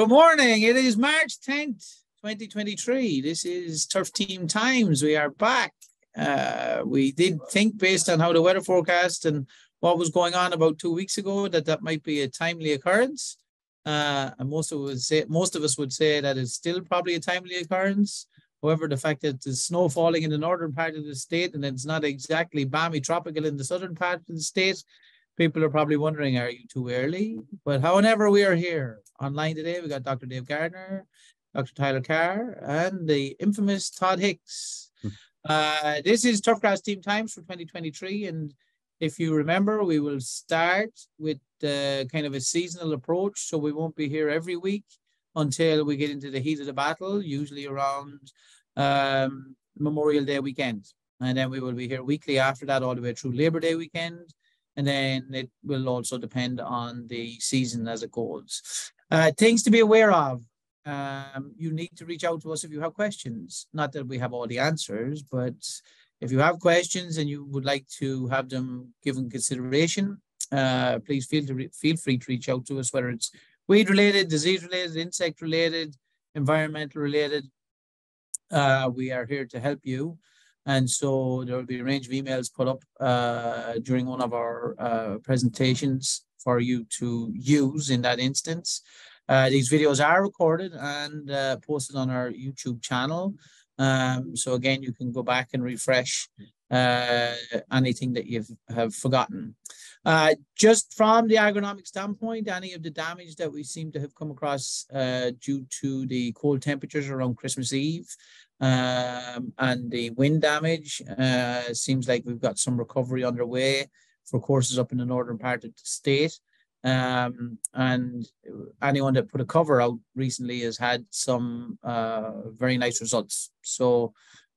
Good morning. It is March 10th, 2023. This is Turf Team Times. We are back. Uh, we did think, based on how the weather forecast and what was going on about two weeks ago, that that might be a timely occurrence. Uh, and most of us say most of us would say that it's still probably a timely occurrence. However, the fact that there's snow falling in the northern part of the state and it's not exactly balmy tropical in the southern part of the state People are probably wondering, are you too early? But however, we are here online today. We got Dr. Dave Gardner, Dr. Tyler Carr, and the infamous Todd Hicks. Hmm. Uh, this is Turfgrass Team Times for 2023. And if you remember, we will start with uh, kind of a seasonal approach. So we won't be here every week until we get into the heat of the battle, usually around um, Memorial Day weekend. And then we will be here weekly after that, all the way through Labor Day weekend and then it will also depend on the season as it goes. Uh, things to be aware of. Um, you need to reach out to us if you have questions. Not that we have all the answers, but if you have questions and you would like to have them given consideration, uh, please feel to feel free to reach out to us, whether it's weed related, disease related, insect related, environmental related. Uh, we are here to help you. And so there will be a range of emails put up uh, during one of our uh, presentations for you to use in that instance. Uh, these videos are recorded and uh, posted on our YouTube channel. Um, so again, you can go back and refresh uh, anything that you have forgotten. Uh, just from the agronomic standpoint, any of the damage that we seem to have come across due to the cold temperatures around Christmas Eve um, and the wind damage uh, seems like we've got some recovery underway for courses up in the northern part of the state. Um, and anyone that put a cover out recently has had some uh, very nice results. So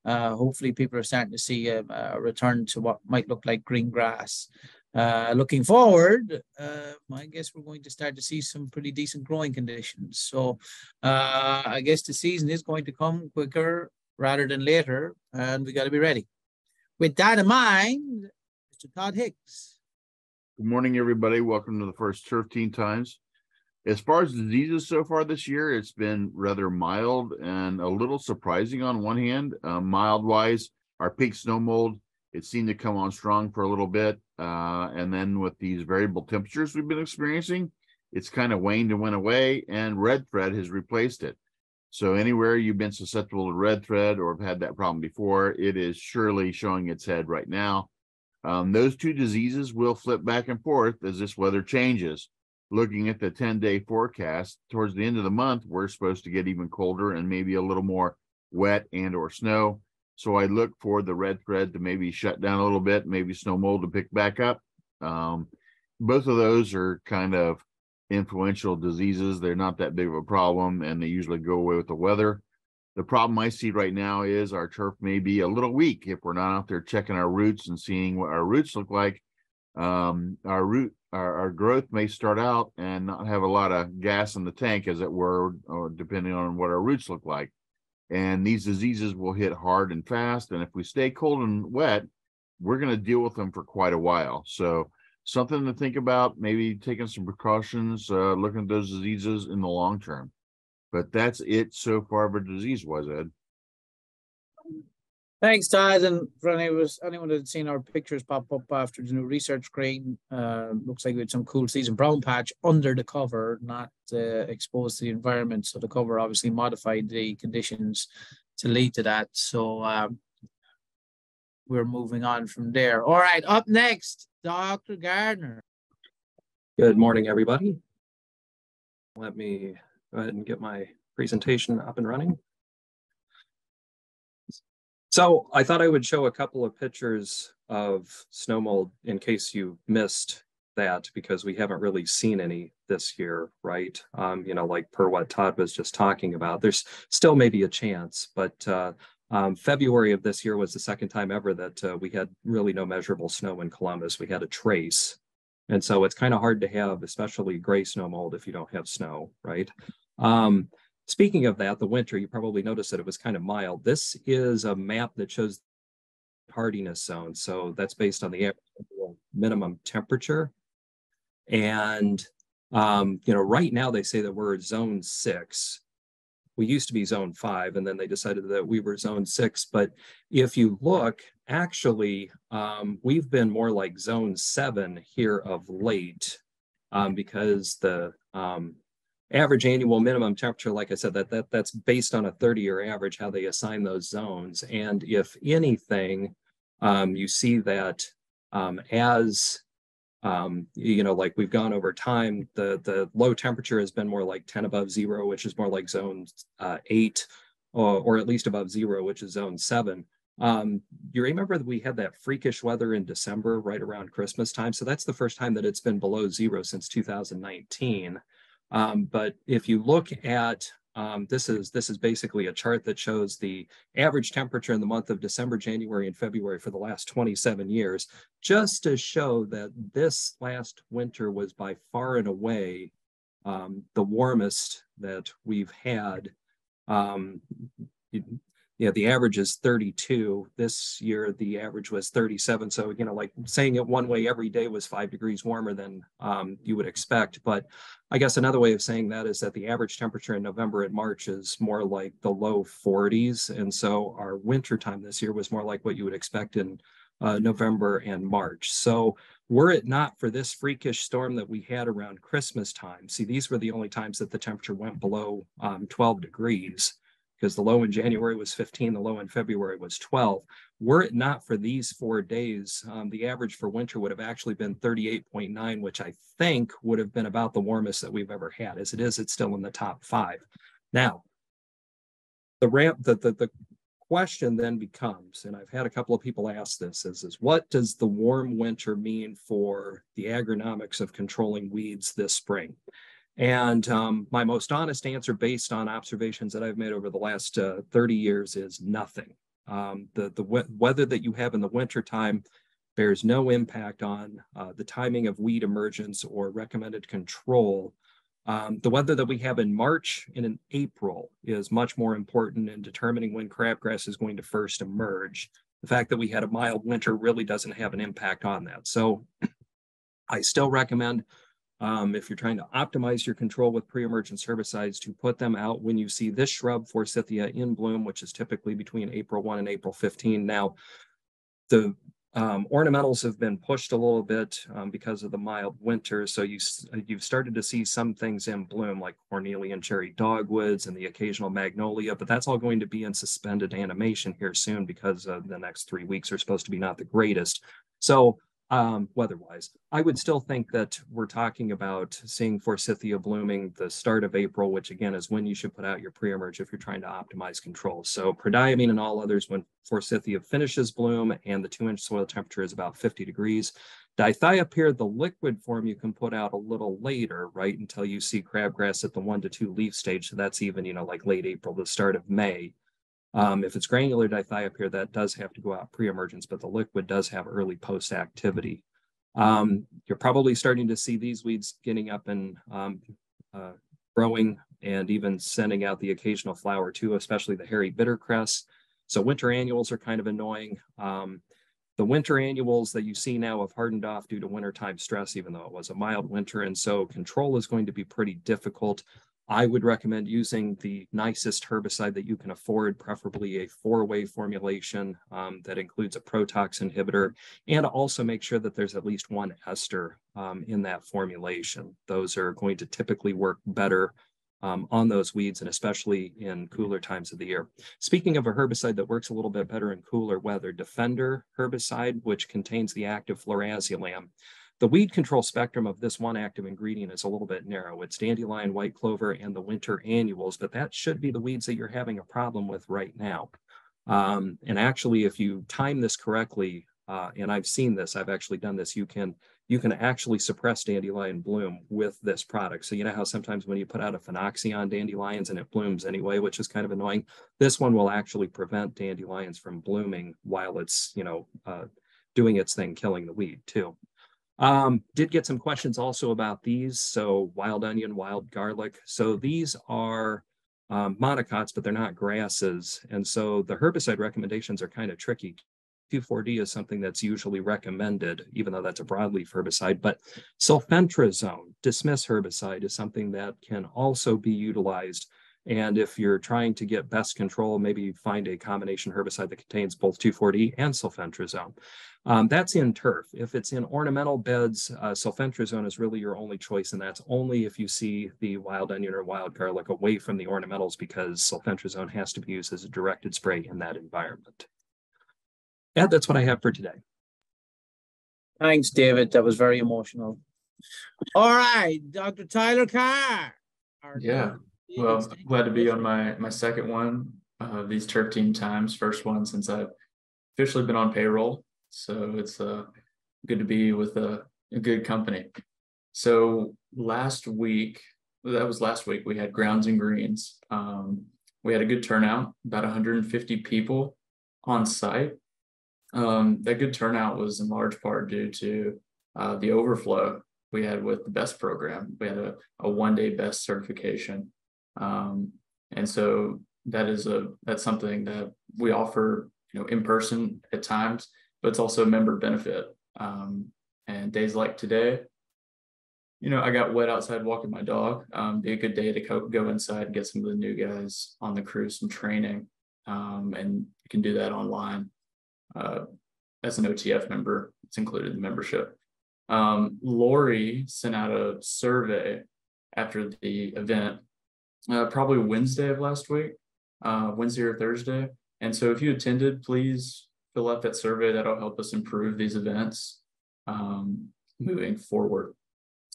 uh, hopefully people are starting to see a, a, return to what might look like green grass. Uh, looking forward, uh, I guess we're going to start to see some pretty decent growing conditions. So uh, I guess the season is going to come quicker rather than later, and we got to be ready. With that in mind, Mr. Todd Hicks. Good morning, everybody. Welcome to the first Turf Team Times. As far as diseases so far this year, it's been rather mild and a little surprising on one hand. Uh, mild wise, our pink snow mold it seemed to come on strong for a little bit. Uh, and then with these variable temperatures we've been experiencing, it's kind of waned and went away, and red thread has replaced it. So anywhere you've been susceptible to red thread or have had that problem before, it is surely showing its head right now. Um, those two diseases will flip back and forth as this weather changes. Looking at the 10 day forecast, towards the end of the month, we're supposed to get even colder and maybe a little more wet and or snow. So I look for the red thread to maybe shut down a little bit, maybe snow mold to pick back up. Um, both of those are kind of influential diseases. They're not that big of a problem and they usually go away with the weather. The problem I see right now is our turf may be a little weak if we're not out there checking our roots and seeing what our roots look like. Um, our root, our, our growth may start out and not have a lot of gas in the tank, as it were, depending on what our roots look like and these diseases will hit hard and fast. And if we stay cold and wet, we're going to deal with them for quite a while. So something to think about, maybe taking some precautions, uh, looking at those diseases in the long term. But that's it so far for disease wise, Ed. Thanks, Todd. And for anyone, that's seen our pictures pop up after the new research screen, uh, looks like we had some cool season brown patch under the cover, not uh, exposed to the environment. So the cover obviously modified the conditions to lead to that. So um, we're moving on from there. All right, up next, Dr. Gardner. Good morning, everybody. Let me go ahead and get my presentation up and running. So I thought I would show a couple of pictures of snow mold in case you missed that because we haven't really seen any this year, right? Um, you know, like per what Todd was just talking about. There's still maybe a chance, but uh, um, February of this year was the second time ever that uh, we had really no measurable snow in Columbus. We had a trace. And so it's kind of hard to have, especially gray snow mold if you don't have snow, right? Um, Speaking of that, the winter, you probably noticed that it was kind of mild. This is a map that shows hardiness zone. So that's based on the minimum temperature. And Um, you know, right now they say that we're zone six. We used to be zone five, and then they decided that we were zone six. But if you look, actually, um, we've been more like zone seven here of late um, because the um, average annual minimum temperature, like I said, that, that that's based on a 30 year average, how they assign those zones. And if anything, um, you see that um, as um, you know, like we've gone over time, the the low temperature has been more like 10 above zero, which is more like zone uh, eight, or, or at least above zero, which is zone seven. Um, you remember that we had that freakish weather in December, right around Christmas time. So that's the first time that it's been below zero since 2019. Um, but if you look at um, this is this is basically a chart that shows the average temperature in the month of December, January, and February for the last 27 years, just to show that this last winter was by far and away um, the warmest that we've had. Um, yeah, the average is 32. This year, the average was 37. So, you know, like saying it one way every day was five degrees warmer than um, you would expect. But I guess another way of saying that is that the average temperature in November and March is more like the low 40s. And so our winter time this year was more like what you would expect in uh, November and March. So were it not for this freakish storm that we had around Christmas time, see, these were the only times that the temperature went below um, 12 degrees because the low in January was 15, the low in February was 12. Were it not for these four days, um, the average for winter would have actually been 38.9, which I think would have been about the warmest that we've ever had. As it is, it's still in the top five. Now, the ramp, the, the, the question then becomes, and I've had a couple of people ask this, is, is what does the warm winter mean for the agronomics of controlling weeds this spring? And um, my most honest answer, based on observations that I've made over the last uh, 30 years, is nothing. Um, the the we weather that you have in the wintertime bears no impact on uh, the timing of weed emergence or recommended control. Um, the weather that we have in March and in April is much more important in determining when crabgrass is going to first emerge. The fact that we had a mild winter really doesn't have an impact on that. So I still recommend um, if you're trying to optimize your control with pre-emergence herbicides to put them out when you see this shrub forsythia in bloom, which is typically between April 1 and April 15. Now, the um, ornamentals have been pushed a little bit um, because of the mild winter. So you, you've started to see some things in bloom like cornelian cherry dogwoods and the occasional magnolia, but that's all going to be in suspended animation here soon because uh, the next three weeks are supposed to be not the greatest. So um, weather-wise. I would still think that we're talking about seeing forsythia blooming the start of April, which again is when you should put out your pre-emerge if you're trying to optimize control. So prodiamine and all others when forsythia finishes bloom and the two-inch soil temperature is about 50 degrees. Dithiopyr, the liquid form, you can put out a little later, right, until you see crabgrass at the one to two leaf stage. So that's even, you know, like late April, the start of May. Um, if it's granular dithiopyr, that does have to go out pre-emergence, but the liquid does have early post-activity. Um, you're probably starting to see these weeds getting up and um, uh, growing and even sending out the occasional flower too, especially the hairy bittercress. So winter annuals are kind of annoying. Um, the winter annuals that you see now have hardened off due to wintertime stress, even though it was a mild winter. And so control is going to be pretty difficult. I would recommend using the nicest herbicide that you can afford, preferably a four-way formulation um, that includes a Protox inhibitor, and also make sure that there's at least one ester um, in that formulation. Those are going to typically work better um, on those weeds, and especially in cooler times of the year. Speaking of a herbicide that works a little bit better in cooler weather, Defender herbicide, which contains the active florasulam. The weed control spectrum of this one active ingredient is a little bit narrow. It's dandelion, white clover, and the winter annuals, but that should be the weeds that you're having a problem with right now. Um, and actually, if you time this correctly, uh, and I've seen this, I've actually done this, you can you can actually suppress dandelion bloom with this product. So you know how sometimes when you put out a phenoxion dandelions and it blooms anyway, which is kind of annoying. This one will actually prevent dandelions from blooming while it's, you know, uh, doing its thing, killing the weed too. Um, did get some questions also about these. So wild onion, wild garlic. So these are um, monocots, but they're not grasses. And so the herbicide recommendations are kind of tricky 2,4-D is something that's usually recommended, even though that's a broadleaf herbicide. But sulfentrazone, dismiss herbicide, is something that can also be utilized. And if you're trying to get best control, maybe find a combination herbicide that contains both 2,4-D and sulfentrazone. Um, that's in turf. If it's in ornamental beds, uh, sulfentrazone is really your only choice, and that's only if you see the wild onion or wild garlic away from the ornamentals because sulfentrazone has to be used as a directed spray in that environment. And that's what I have for today. Thanks, David. That was very emotional. All right, Dr. Tyler Carr. Yeah. Well, glad to be on my my second one of these turf team times. First one since I've officially been on payroll. So it's uh, good to be with a, a good company. So last week, that was last week, we had grounds and greens. Um, we had a good turnout, about 150 people on site. Um, that good turnout was in large part due to uh, the overflow we had with the BEST program. We had a, a one day BEST certification. Um, and so that is a that's something that we offer you know in person at times but it's also a member benefit. Um, and days like today, you know, I got wet outside walking my dog. Um, be a good day to co- go inside and get some of the new guys on the crew some training. Um, and you can do that online uh, as an OTF member. It's included in the membership. Um, Lori sent out a survey after the event, uh, probably Wednesday of last week, uh, Wednesday or Thursday. And so if you attended, please fill out that survey. That'll help us improve these events um, moving forward.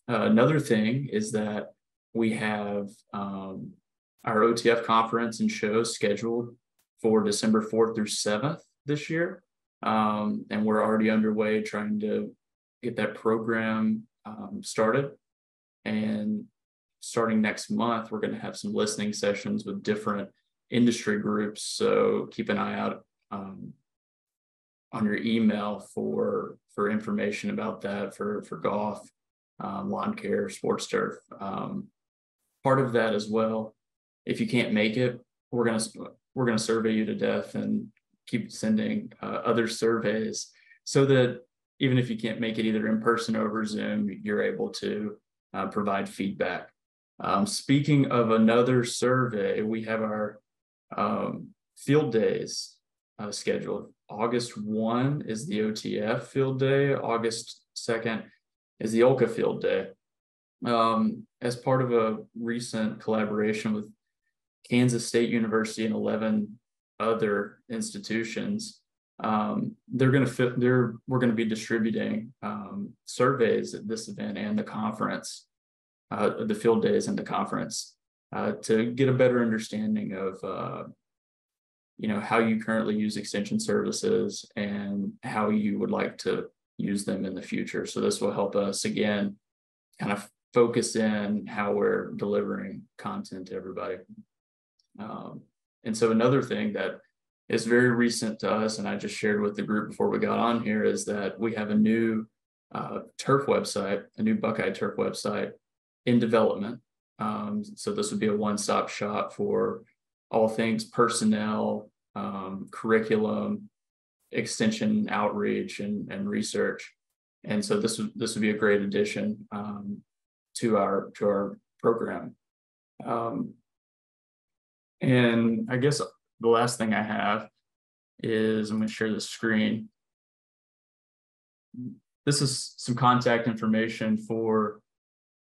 Uh, another thing is that we have um, our OTF conference and shows scheduled for December 4th through 7th this year. Um, and we're already underway trying to get that program um, started. And starting next month, we're going to have some listening sessions with different industry groups. So keep an eye out um, on your email for for information about that for for golf, um, lawn care, sports turf. Um, part of that as well. If you can't make it, we're gonna we're gonna survey you to death and keep sending uh, other surveys so that even if you can't make it either in person or over Zoom, you're able to uh, provide feedback. Um, speaking of another survey, we have our um, field days uh, scheduled August 1 is the OTF field day. August 2nd is the OLCA field day. Um, as part of a recent collaboration with Kansas State University and 11 other institutions, um, they're going to they're, we're going to be distributing um, surveys at this event and the conference, uh, the field days and the conference uh, to get a better understanding of uh, you know how you currently use extension services and how you would like to use them in the future. So this will help us again kind of focus in how we're delivering content to everybody. Um, and so another thing that is very recent to us and i just shared with the group before we got on here is that we have a new uh, turf website a new buckeye turf website in development um, so this would be a one-stop shop for all things personnel, um, curriculum, extension outreach, and, and research. And so this would this would be a great addition um, to our to our program. Um, and I guess the last thing I have is I'm going to share the screen. This is some contact information for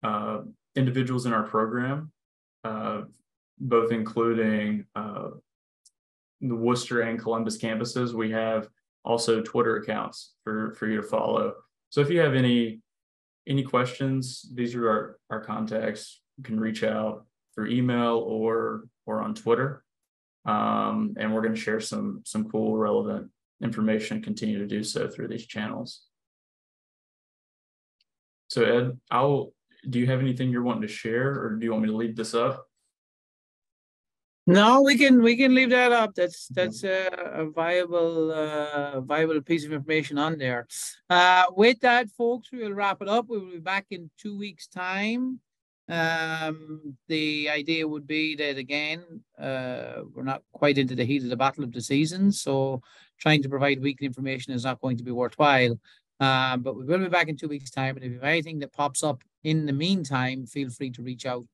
uh, individuals in our program. Uh, both including uh, the Wooster and Columbus campuses. We have also Twitter accounts for, for you to follow. So if you have any any questions, these are our, our contacts. You can reach out through email or or on Twitter. Um, and we're going to share some some cool, relevant information. and Continue to do so through these channels. So Ed, I'll. Do you have anything you're wanting to share, or do you want me to leave this up? No, we can we can leave that up. That's that's a, a viable uh, viable piece of information on there. Uh, with that, folks, we will wrap it up. We will be back in two weeks' time Um, the idea would be that again, uh, we're not quite into the heat of the battle of the season, so trying to provide weekly information is not going to be worthwhile. Um, but we will be back in two weeks' time, and if you have anything that pops up in the meantime, feel free to reach out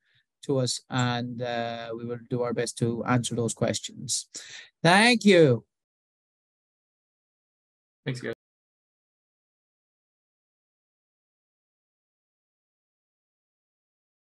to us, and uh, we will do our best to answer those questions. Thank you. Thanks, guys.